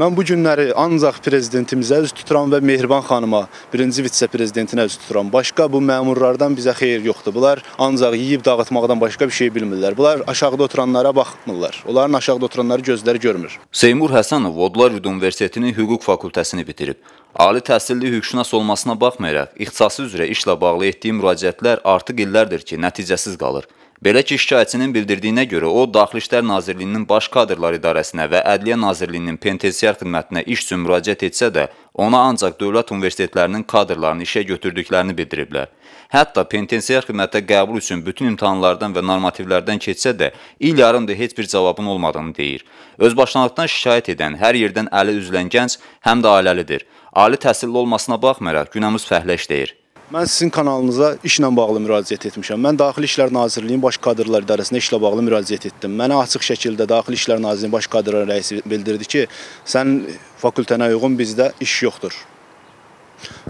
Mən bu günləri ancaq prezidentimizə üz tuturam və Mehriban xanıma, birinci vitse-prezidentinə üz tuturam. Başqa bu məmurlardan bizə xeyir yoxdur. Bunlar ancaq yeyib dağıtmaqdan başqa bir şey bilmirlər. Bunlar aşağıda oturanlara baxmırlar. Onların aşağıda oturanları gözləri görmür. Seymur Həsənov Yurdu Universitetinin hüquq fakültəsini bitirib. Ali təhsilli hüquqşünas olmasına baxmayaraq, ixtisası üzrə işlə bağlı etdiyi müraciətlər artıq illərdir ki, nəticəsiz qalır. Belə ki, şikayətçinin bildirdiyinə görə o, Daxili İşlər Nazirliyinin Baş Kadrlar İdarəsinə və Ədliyyə Nazirliyinin penitensiar xidmətinə iş üçün müraciət etsə də, ona ancaq dövlət universitetlərinin kadrlarını işə götürdüklərini bildiriblər. Hətta penitensiar xidmətə qəbul üçün bütün imtahanlardan və normativlərdən keçsə də, il yarımdır heç bir cavabın olmadığını deyir. Özbaşınalıqdan şikayət edən, hər yerdən əli üzlən gənc həm də ailəlidir. Ali təhsilli olmasına baxmayaraq günəmiz fəhlə işləyir. Mən sizin kanalınıza işlə bağlı müraciət etmişəm. Mən Daxili İşlər Nazirliyinin Baş Kadrlar İdarəsinə işlə bağlı müraciət etdim. Mənə açıq şəkildə Daxili İşlər Nazirliyinin Baş Kadrlar rəisi bildirdi ki, sən fakültənə uyğun bizdə iş yoxdur.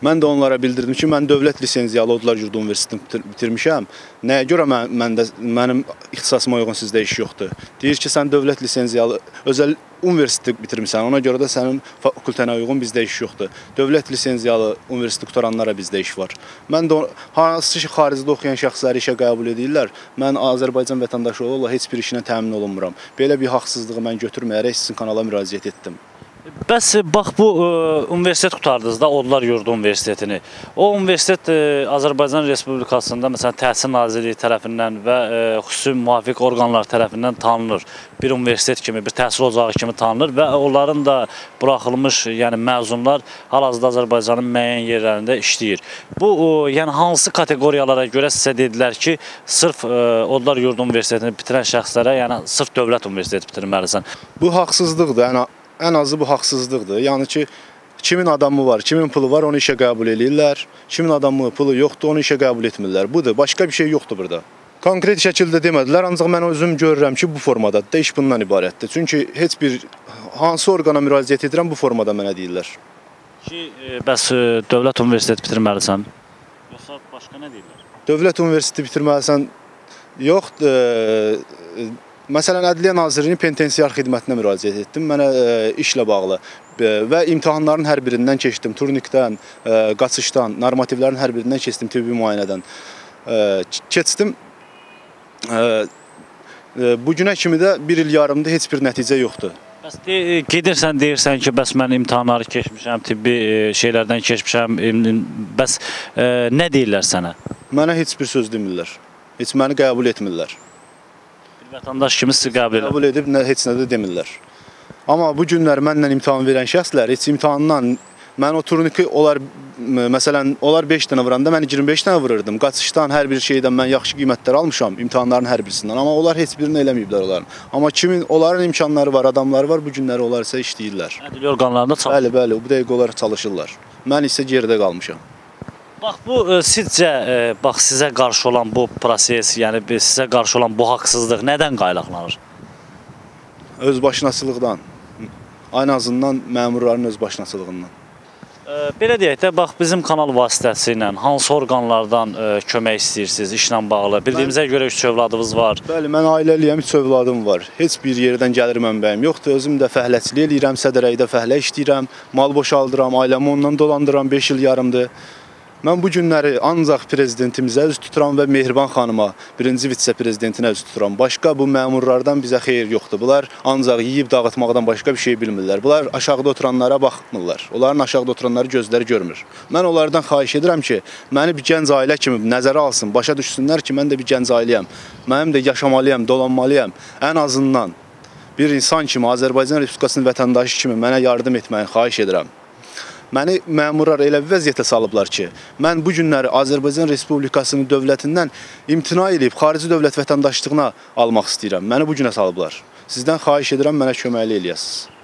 Mən də onlara bildirdim ki, mən dövlət lisenziyalı Odlar Yurdu Universitetini bitirmişəm. Nəyə görə mən, məndə mənim ixtisasıma uyğun sizdə iş yoxdur? Deyir ki, sən dövlət lisenziyalı özəl universiteti bitirmisən. Ona görə də sənin fakültənə uyğun bizdə iş yoxdur. Dövlət lisenziyalı universiteti qutaranlara bizdə iş var. Mən də hansı ki, xaricdə oxuyan şəxsləri işə qəbul edirlər. Mən Azərbaycan vətəndaşı olaraq heç bir işinə təmin olunmuram. Belə bir haqsızlığı mən götürməyərək sizin kanala müraciət etdim. Bəs bax bu ə, universitet qutardınız da Odlar Yurdu Universitetini. O universitet ə, Azərbaycan Respublikasında məsələn Təhsil Nazirliyi tərəfindən və ə, xüsusi müvafiq orqanlar tərəfindən tanınır. Bir universitet kimi, bir təhsil ocağı kimi tanınır və onların da buraxılmış, yəni məzunlar hal-hazırda Azərbaycanın müəyyən yerlərində işləyir. Bu ə, yəni hansı kateqoriyalara görə sizə dedilər ki, sırf ə, Odlar Yurdu Universitetini bitirən şəxslərə, yəni sırf dövlət universiteti bitirməlisən. Bu haqsızlıqdır. Yəni ən azı bu haqsızlıqdır. Yəni ki, kimin adamı var, kimin pulu var, onu işə qəbul eləyirlər. Kimin adamı, pulu yoxdur, onu işə qəbul etmirlər. Budur, başqa bir şey yoxdur burada. Konkret şəkildə demədilər, ancaq mən özüm görürəm ki, bu formadadır da iş bundan ibarətdir. Çünki heç bir hansı orqana müraciət edirəm, bu formada mənə deyirlər. Ki, e, bəs e, dövlət universiteti bitirməlisən? Yoxsa başqa nə deyirlər? Dövlət universiteti bitirməlisən yox, e, Məsələn, Ədliyyə Nazirliyinin penitensiar xidmətinə müraciət etdim. Mənə ə, işlə bağlı və imtahanların hər birindən keçdim. Turnikdən, ə, qaçışdan, normativlərin hər birindən keçdim tibbi müayinədən. Keçdim. Bu günə kimi də 1 il yarımda heç bir nəticə yoxdur. Bəs de, gedirsən deyirsən ki, bəs mən imtahanları keçmişəm, tibbi şeylərdən keçmişəm. Bəs nə deyirlər sənə? Mənə heç bir söz demirlər. Heç məni qəbul etmirlər. Vətəndaş kimi sizi qəbul edir. Qəbul edib nə, heç nə də demirlər. Amma bu günlər mənlə imtahan verən şəxslər heç imtahandan mən o turniki onlar məsələn onlar 5 dənə vuranda mən 25 dənə vururdum. Qaçışdan hər bir şeydən mən yaxşı qiymətlər almışam imtahanların hər birisindən. Amma onlar heç birini eləməyiblər onların. Amma kimin onların imkanları var, adamları var, bu günləri onlar isə işləyirlər. Ədliyyə orqanlarında çalışır. Bəli, bəli, bu dəqiqə onlar çalışırlar. Mən isə geridə qalmışam. Bax bu ə, sizcə ə, bax sizə qarşı olan bu proses, yəni sizə qarşı olan bu haqsızlıq nədən qaynaqlanır? Özbaşınaçılıqdan. Ən azından məmurların özbaşınaçılığından. Ə, belə deyək də, bax bizim kanal vasitəsilə hansı orqanlardan ə, kömək istəyirsiniz işlə bağlı? Bildiyimizə görə 3 övladınız var. Bəli, mən ailəliyəm, 3 övladım var. Heç bir yerdən gəlir mənbəyim yoxdur. Özüm də fəhləçilik eləyirəm, sədərəkdə fəhlə işləyirəm, mal boşaldıram, ailəmi ondan dolandıram 5 il yarımdır. Mən bu günləri ancaq prezidentimizə üz tuturam və Mehriban xanıma, birinci vitse-prezidentinə üz tuturam. Başqa bu məmurlardan bizə xeyir yoxdur. Bunlar ancaq yeyib dağıtmaqdan başqa bir şey bilmirlər. Bunlar aşağıda oturanlara baxmırlar. Onların aşağıda oturanları gözləri görmür. Mən onlardan xahiş edirəm ki, məni bir gənc ailə kimi nəzərə alsın, başa düşsünlər ki, mən də bir gənc ailəyəm. Mənim də yaşamalıyam, dolanmalıyam. Ən azından bir insan kimi, Azərbaycan Respublikasının vətəndaşı kimi mənə yardım etməyi xahiş edirəm. Məni məmurlar elə bir vəziyyətə salıblar ki, mən bu günləri Azərbaycan Respublikasının dövlətindən imtina edib xarici dövlət vətəndaşlığına almaq istəyirəm. Məni bu günə salıblar. Sizdən xahiş edirəm mənə köməklik eləyəsiniz.